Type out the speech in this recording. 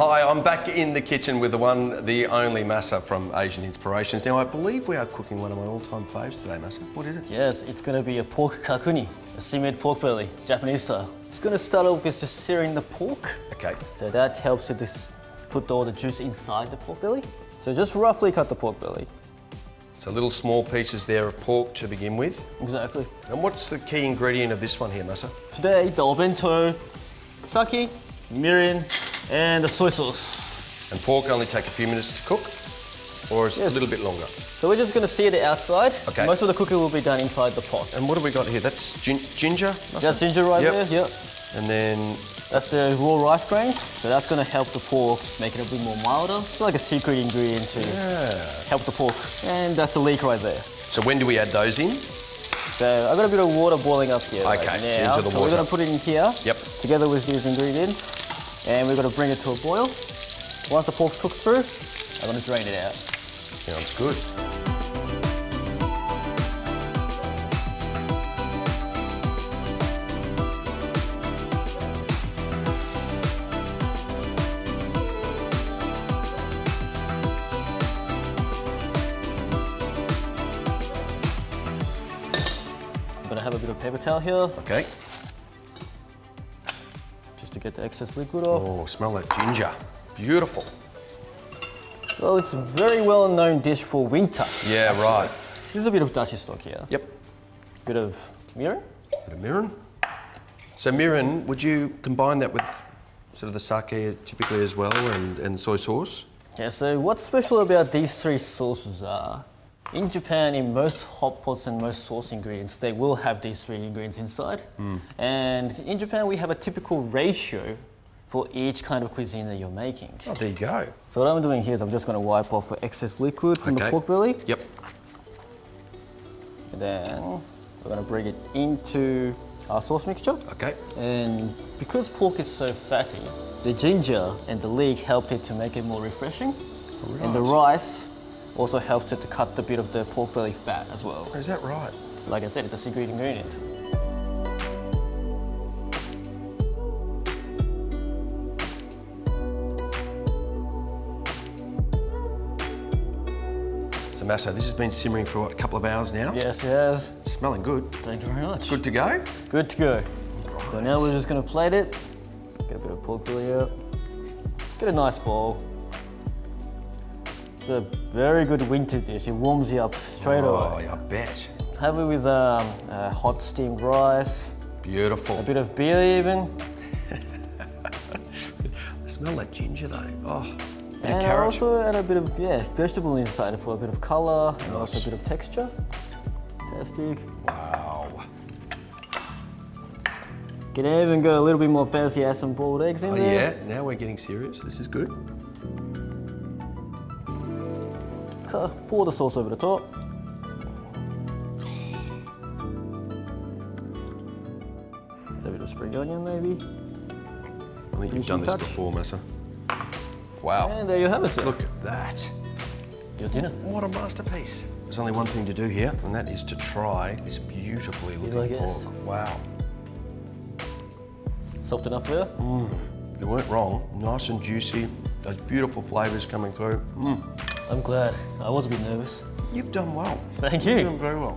Hi, I'm back in the kitchen with the one, the only Masa from Asian Inspirations. Now, I believe we are cooking one of my all-time faves today, Masa. What is it? Yes, it's gonna be a pork kakuni, a simmered pork belly, Japanese style. It's gonna start off with just searing the pork. Okay. So that helps to just put all the juice inside the pork belly. So just roughly cut the pork belly. So little small pieces there of pork to begin with. Exactly. And what's the key ingredient of this one here, Masa? Today, the obento, sake, mirin, and the soy sauce. And pork only take a few minutes to cook, or is Yes. a little bit longer? So we're just gonna sear the outside. Okay. Most of the cooking will be done inside the pot. And what have we got here? That's gin ginger? That's ginger right Yep. there, yep. And then, That's the raw rice grains. So that's gonna help the pork make it a bit more milder. It's like a secret ingredient to help the pork. And that's the leek right there. so when do we add those in? So I've got a bit of water boiling up here Okay, right now. into the so we're gonna put it in here. Yep. Together with these ingredients. And we're gonna bring it to a boil. Once the pork's cooked through, I'm gonna drain it out. Sounds good. I'm gonna have a bit of paper towel here, Okay. Just to get the excess liquid off. Oh, smell that ginger. Beautiful. Well, it's a very well-known dish for winter. Yeah, right. This is a bit of dashi stock here. Yep. Bit of mirin. Bit of mirin. So mirin, would you combine that with sort of the sake typically as well and, and soy sauce? Yeah, so what's special about these three sauces are, in Japan, in most hot pots and most sauce ingredients, they will have these three ingredients inside. Hmm. And in Japan, we have a typical ratio for each kind of cuisine that you're making. Oh, there you go. So what I'm doing here is I'm just going to wipe off the excess liquid from the pork belly. Yep. And then we're going to bring it into our sauce mixture. Okay. And because pork is so fatty, the ginger and the leek helped it to make it more refreshing. And the rice also helps it to cut a bit of the pork belly fat as well. Is that right? Like I said, it's a secret ingredient. So Masa, this has been simmering for what, a couple of hours now? Yes, yes. Smelling good. Thank you very much. Good to go? Good to go. So now we're just gonna plate it. Get a bit of pork belly out. Get a nice bowl. It's a very good winter dish. It warms you up straight away. Oh, away. I bet. Have it with um, uh, hot steamed rice, Beautiful. a bit of beer even. Smell like ginger though. Oh, bit and of carrot. also add a bit of yeah vegetable inside for a bit of color and also a bit of texture. Fantastic. Wow. Can even go a little bit more fancy, add some boiled eggs in Oh there. yeah, now we're getting serious. This is good. Pour the sauce over the top. A bit of spring onion maybe. I think you've done this before, Masa. Wow. And there you have it, sir. Look at that. Your dinner. What a masterpiece. There's only one thing to do here, and that is to try this beautifully looking pork. Wow. Soft enough there? You weren't wrong. Nice and juicy. Those beautiful flavours coming through. Mm. I'm glad. I was a bit nervous. You've done well. Thank You've you. done very well.